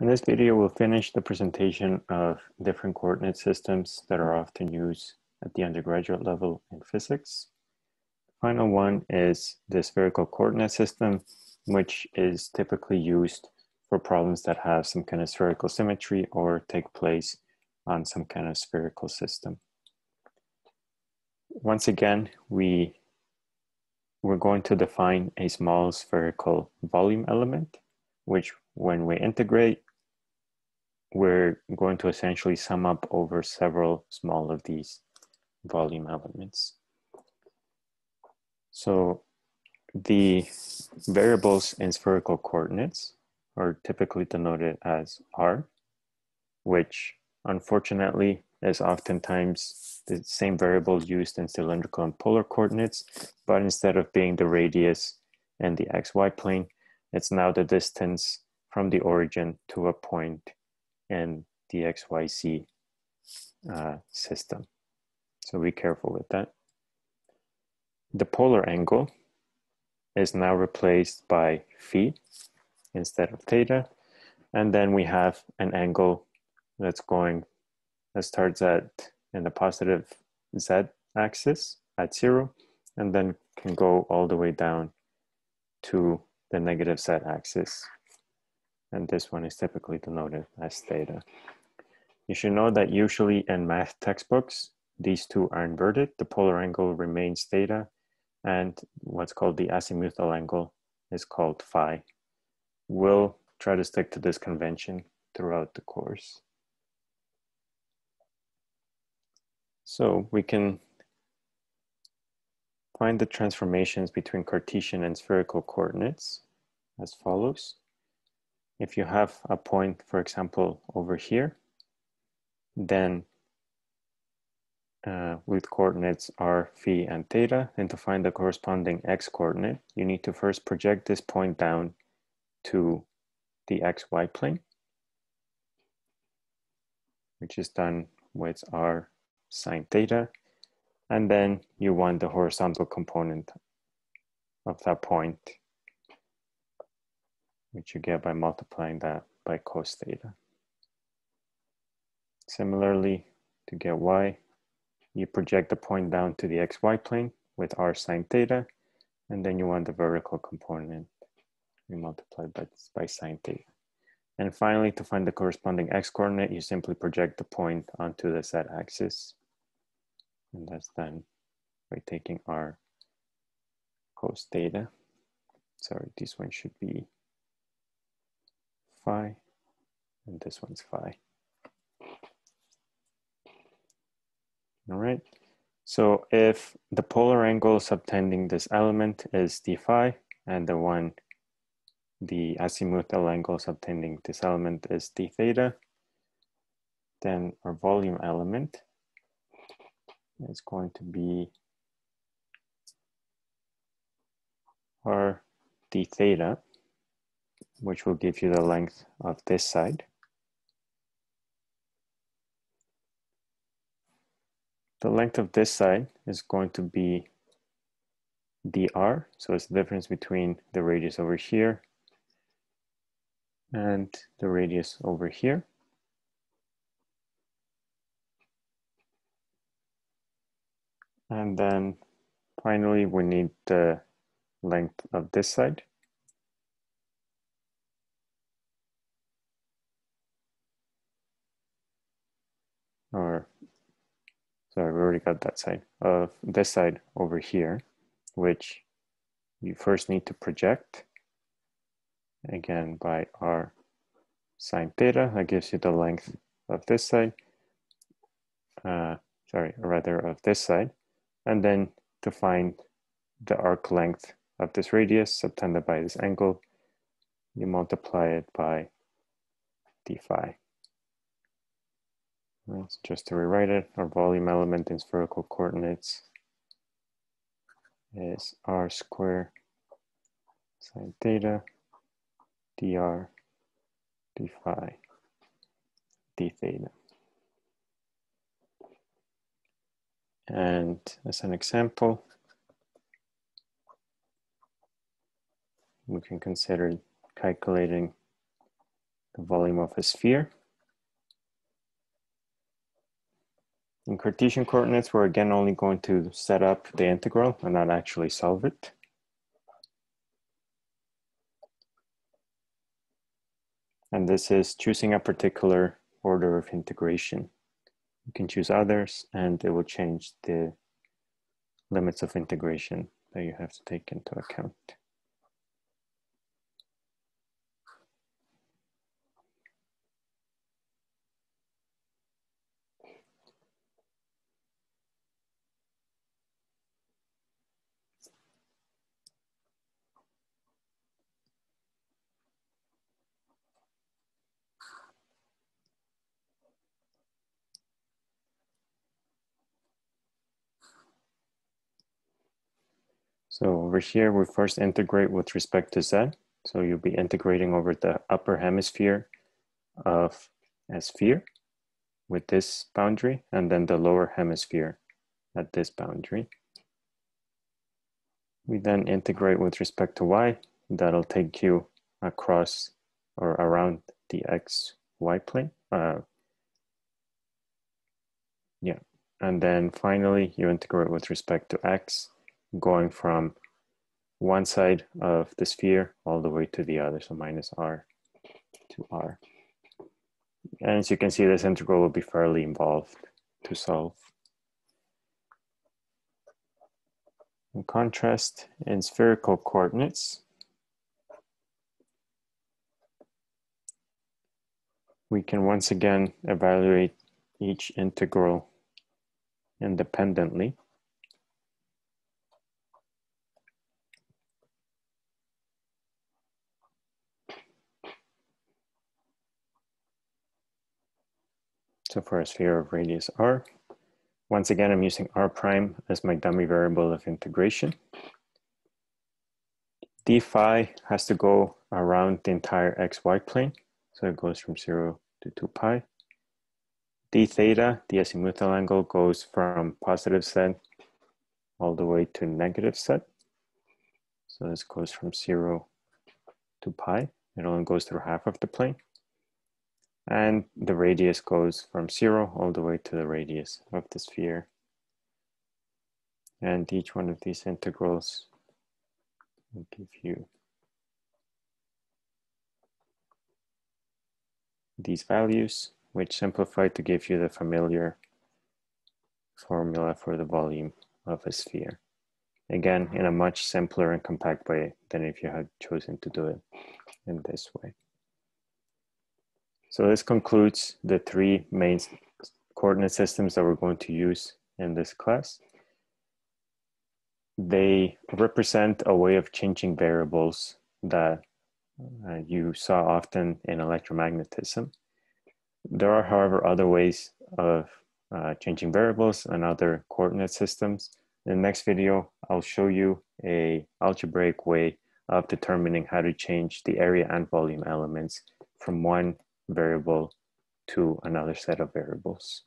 In this video, we'll finish the presentation of different coordinate systems that are often used at the undergraduate level in physics. The final one is the spherical coordinate system, which is typically used for problems that have some kind of spherical symmetry or take place on some kind of spherical system. Once again, we, we're going to define a small spherical volume element, which when we integrate, we're going to essentially sum up over several small of these volume elements. So the variables in spherical coordinates are typically denoted as r, which unfortunately is oftentimes the same variable used in cylindrical and polar coordinates, but instead of being the radius and the xy plane, it's now the distance from the origin to a point in the XYZ uh, system. So be careful with that. The polar angle is now replaced by phi instead of theta. And then we have an angle that's going, that starts at in the positive z axis at zero, and then can go all the way down to the negative z axis. And this one is typically denoted as theta. You should know that usually in math textbooks, these two are inverted. The polar angle remains theta, and what's called the azimuthal angle is called phi. We'll try to stick to this convention throughout the course. So we can find the transformations between Cartesian and spherical coordinates as follows. If you have a point, for example, over here, then uh, with coordinates r, phi, and theta, then to find the corresponding x coordinate, you need to first project this point down to the xy plane, which is done with r sine theta. And then you want the horizontal component of that point, which you get by multiplying that by cos theta. Similarly, to get y, you project the point down to the xy plane with r sine theta, and then you want the vertical component You multiply by, by sine theta. And finally, to find the corresponding x coordinate, you simply project the point onto the z axis. And that's done by taking r cos theta. Sorry, this one should be phi, and this one's phi. All right. So if the polar angle subtending this element is d phi, and the one, the azimuthal angle subtending this element is d theta, then our volume element is going to be r d theta, which will give you the length of this side. The length of this side is going to be dr, so it's the difference between the radius over here and the radius over here. And then finally, we need the length of this side. Or Sorry, we already got that side of this side over here, which you first need to project again by r sine theta. That gives you the length of this side, uh, sorry, rather of this side. And then to find the arc length of this radius subtended by this angle, you multiply it by d phi. Just to rewrite it, our volume element in spherical coordinates is r squared sine theta dr d phi d theta. And as an example, we can consider calculating the volume of a sphere. In Cartesian coordinates, we're again only going to set up the integral and not actually solve it. And this is choosing a particular order of integration. You can choose others and it will change the limits of integration that you have to take into account. So over here, we first integrate with respect to Z. So you'll be integrating over the upper hemisphere of a sphere with this boundary, and then the lower hemisphere at this boundary. We then integrate with respect to Y. That'll take you across or around the X, Y plane. Uh, yeah. And then finally, you integrate with respect to X going from one side of the sphere all the way to the other, so minus r to r. And as you can see, this integral will be fairly involved to solve. In contrast, in spherical coordinates, we can once again evaluate each integral independently. So for a sphere of radius r, once again, I'm using r prime as my dummy variable of integration. d phi has to go around the entire xy plane. So it goes from zero to two pi. d theta, the azimuthal angle, goes from positive z all the way to negative z. So this goes from zero to pi. It only goes through half of the plane. And the radius goes from zero all the way to the radius of the sphere. And each one of these integrals will give you these values, which simplify to give you the familiar formula for the volume of a sphere. Again, in a much simpler and compact way than if you had chosen to do it in this way. So this concludes the three main coordinate systems that we're going to use in this class. They represent a way of changing variables that uh, you saw often in electromagnetism. There are, however, other ways of uh, changing variables and other coordinate systems. In the next video, I'll show you a algebraic way of determining how to change the area and volume elements from one variable to another set of variables.